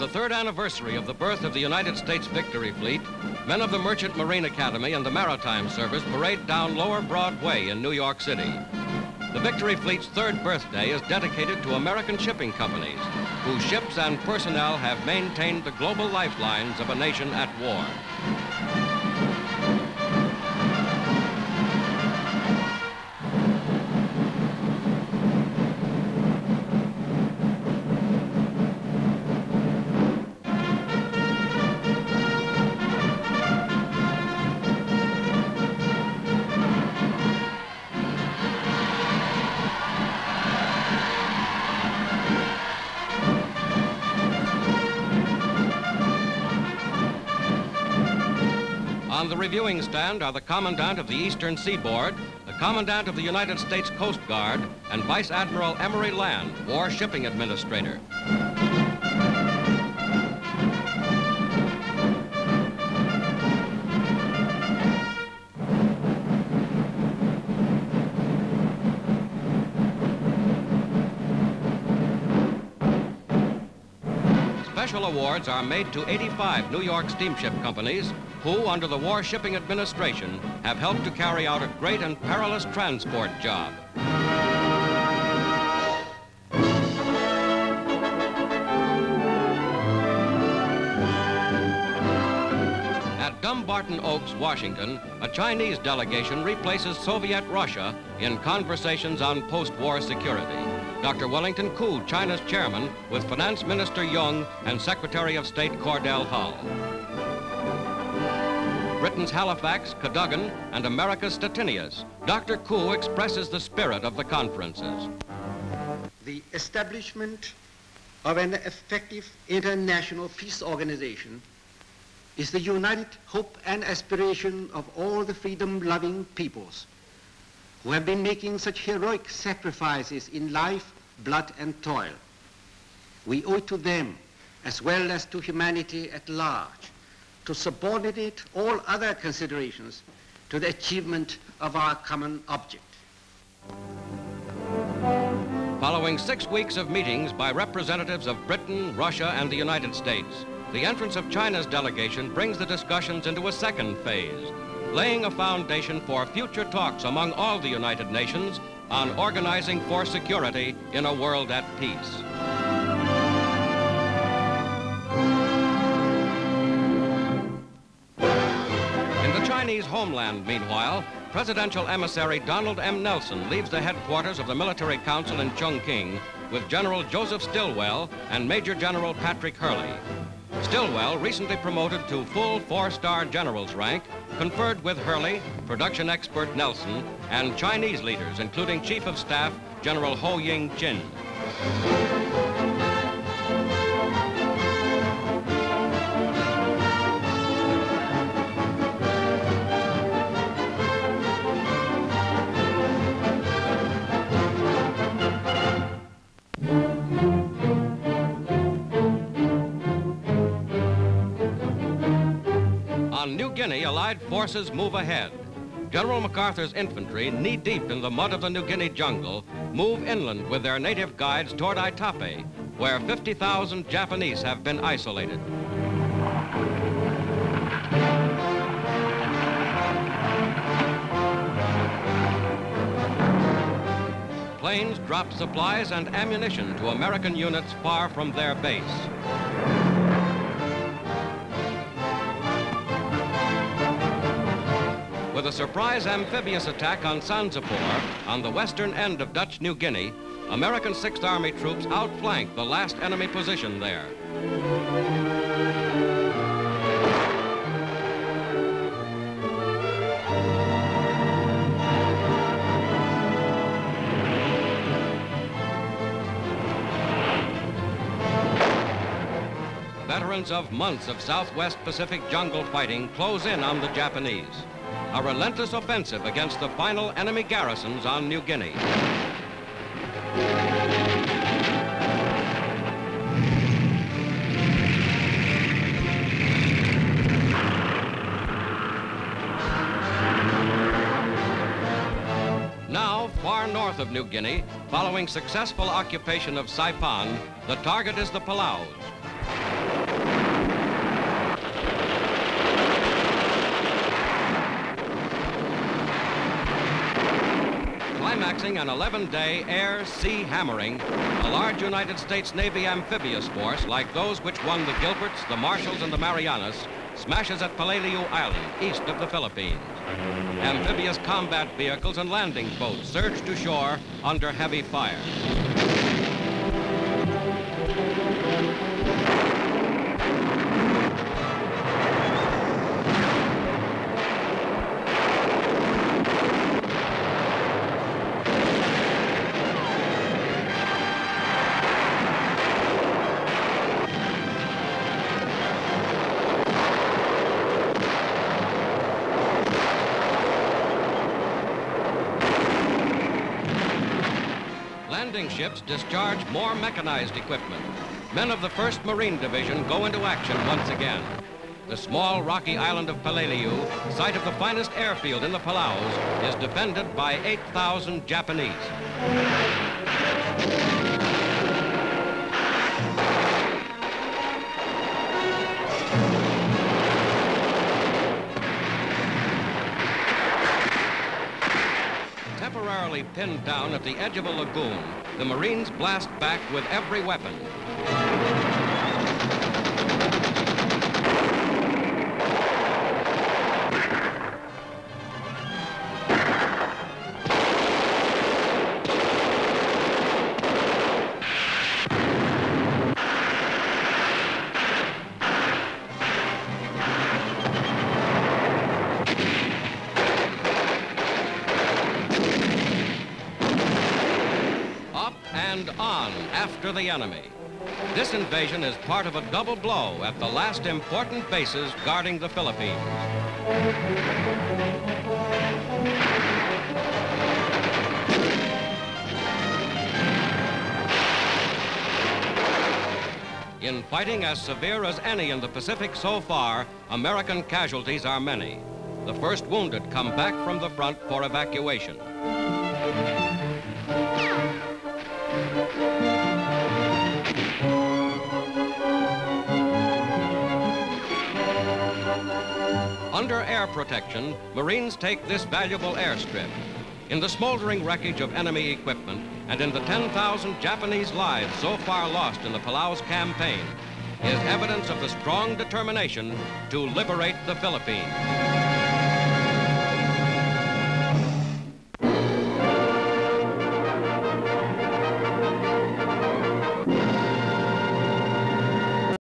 the third anniversary of the birth of the United States Victory Fleet, men of the Merchant Marine Academy and the Maritime Service parade down Lower Broadway in New York City. The Victory Fleet's third birthday is dedicated to American shipping companies, whose ships and personnel have maintained the global lifelines of a nation at war. Reviewing stand are the Commandant of the Eastern Seaboard, the Commandant of the United States Coast Guard, and Vice Admiral Emory Land, War Shipping Administrator. Special awards are made to 85 New York steamship companies who, under the War Shipping Administration, have helped to carry out a great and perilous transport job. At Dumbarton Oaks, Washington, a Chinese delegation replaces Soviet Russia in conversations on post-war security. Dr. Wellington Koo, China's chairman, with Finance Minister Young and Secretary of State Cordell Hull. Britain's Halifax, Cadogan, and America's Stettinius. Dr. Koo expresses the spirit of the conferences. The establishment of an effective international peace organization is the united hope and aspiration of all the freedom-loving peoples who have been making such heroic sacrifices in life, blood, and toil. We owe it to them, as well as to humanity at large, to subordinate all other considerations to the achievement of our common object. Following six weeks of meetings by representatives of Britain, Russia, and the United States, the entrance of China's delegation brings the discussions into a second phase, laying a foundation for future talks among all the United Nations on organizing for security in a world at peace. Homeland, meanwhile, Presidential emissary Donald M. Nelson leaves the headquarters of the Military Council in Chungking with General Joseph Stilwell and Major General Patrick Hurley. Stilwell, recently promoted to full four-star general's rank, conferred with Hurley, production expert Nelson, and Chinese leaders, including Chief of Staff General Ho Ying Chin. Guinea, Allied forces move ahead. General MacArthur's infantry, knee-deep in the mud of the New Guinea jungle, move inland with their native guides toward Aitape, where 50,000 Japanese have been isolated. Planes drop supplies and ammunition to American units far from their base. With a surprise amphibious attack on Sansapor, on the western end of Dutch New Guinea, American Sixth Army troops outflank the last enemy position there. Veterans of months of Southwest Pacific jungle fighting close in on the Japanese. A relentless offensive against the final enemy garrisons on New Guinea. Now, far north of New Guinea, following successful occupation of Saipan, the target is the Palaus. An 11-day air-sea hammering, a large United States Navy amphibious force like those which won the Gilberts, the Marshalls, and the Marianas smashes at Peleliu Island, east of the Philippines. Amphibious combat vehicles and landing boats surge to shore under heavy fire. Ships discharge more mechanized equipment. Men of the 1st Marine Division go into action once again. The small rocky island of Peleliu, site of the finest airfield in the Palaus, is defended by 8,000 Japanese. Temporarily pinned down at the edge of a lagoon, the Marines blast back with every weapon. Up and on after the enemy. This invasion is part of a double blow at the last important bases guarding the Philippines. In fighting as severe as any in the Pacific so far, American casualties are many. The first wounded come back from the front for evacuation. Under air protection, Marines take this valuable airstrip. In the smoldering wreckage of enemy equipment and in the 10,000 Japanese lives so far lost in the Palaus campaign is evidence of the strong determination to liberate the Philippines.